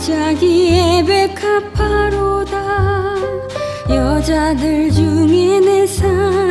자기의 백합하로다. 여자들 중에 내삶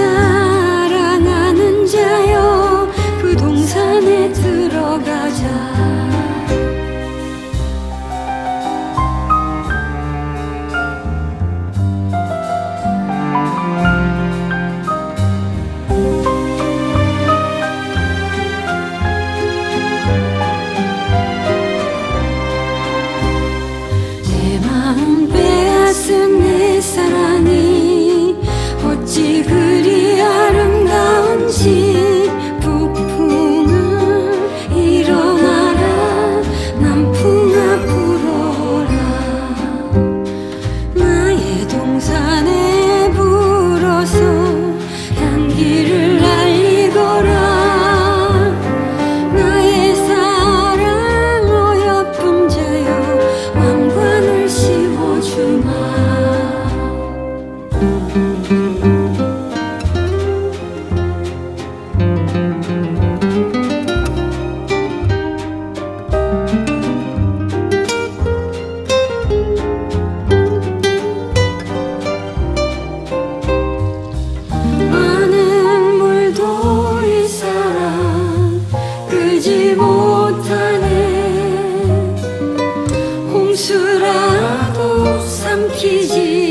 사 고추라도 삼키지.